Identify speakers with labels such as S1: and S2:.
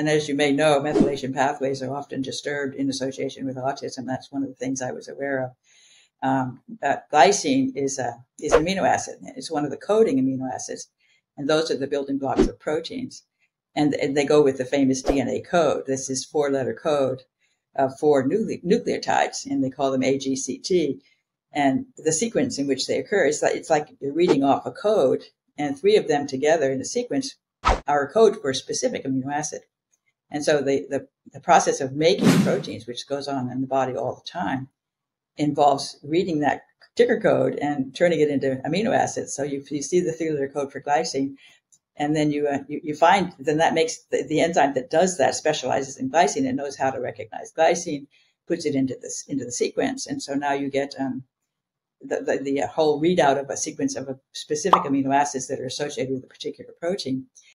S1: And as you may know, methylation pathways are often disturbed in association with autism. That's one of the things I was aware of. Um, glycine is a is amino acid. It's one of the coding amino acids, and those are the building blocks of proteins. And, and they go with the famous DNA code. This is four letter code uh, for nucle- nucleotides, and they call them AGCT. And the sequence in which they occur is like it's like you're reading off a code, and three of them together in a sequence are a code for a specific amino acid. And so the, the, the process of making proteins, which goes on in the body all the time, involves reading that ticker code and turning it into amino acids. So you, you see the letter code for glycine, and then you, uh, you, you find then that makes the, the, enzyme that does that specializes in glycine and knows how to recognize glycine, puts it into this into the sequence, and so now you get um, the, the, the whole readout of a sequence of a specific amino acids that are associated with a particular protein.